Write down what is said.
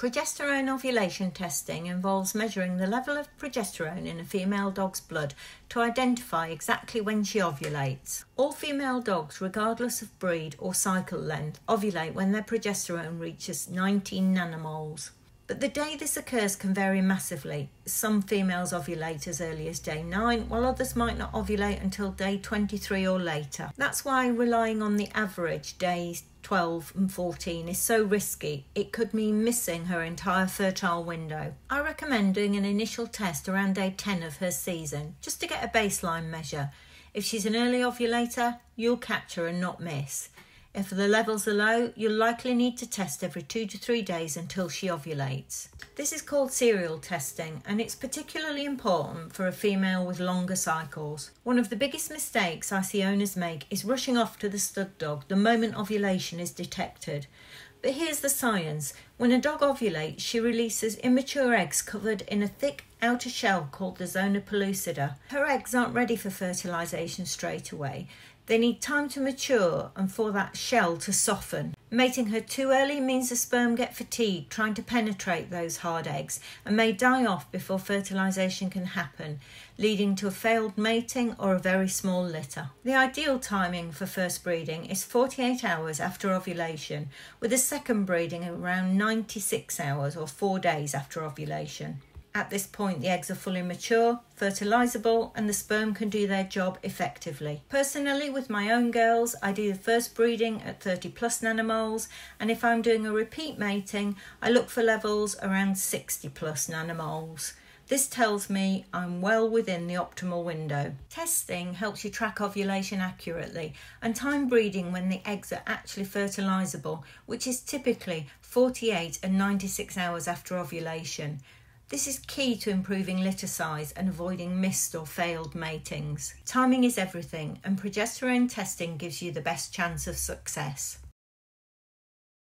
Progesterone ovulation testing involves measuring the level of progesterone in a female dog's blood to identify exactly when she ovulates. All female dogs, regardless of breed or cycle length, ovulate when their progesterone reaches 19 nanomoles. But the day this occurs can vary massively. Some females ovulate as early as day 9, while others might not ovulate until day 23 or later. That's why relying on the average days 12 and 14 is so risky, it could mean missing her entire fertile window. I recommend doing an initial test around day 10 of her season, just to get a baseline measure. If she's an early ovulator, you'll catch her and not miss. If the levels are low, you'll likely need to test every two to three days until she ovulates. This is called serial testing and it's particularly important for a female with longer cycles. One of the biggest mistakes I see owners make is rushing off to the stud dog the moment ovulation is detected. But here's the science. When a dog ovulates, she releases immature eggs covered in a thick outer shell called the zona pellucida. Her eggs aren't ready for fertilization straight away, they need time to mature and for that shell to soften. Mating her too early means the sperm get fatigued trying to penetrate those hard eggs and may die off before fertilization can happen, leading to a failed mating or a very small litter. The ideal timing for first breeding is 48 hours after ovulation, with a second breeding around 96 hours or 4 days after ovulation. At this point, the eggs are fully mature, fertilizable, and the sperm can do their job effectively. Personally, with my own girls, I do the first breeding at 30 plus nanomoles, and if I'm doing a repeat mating, I look for levels around 60 plus nanomoles. This tells me I'm well within the optimal window. Testing helps you track ovulation accurately and time breeding when the eggs are actually fertilizable, which is typically 48 and 96 hours after ovulation. This is key to improving litter size and avoiding missed or failed matings. Timing is everything, and progesterone testing gives you the best chance of success.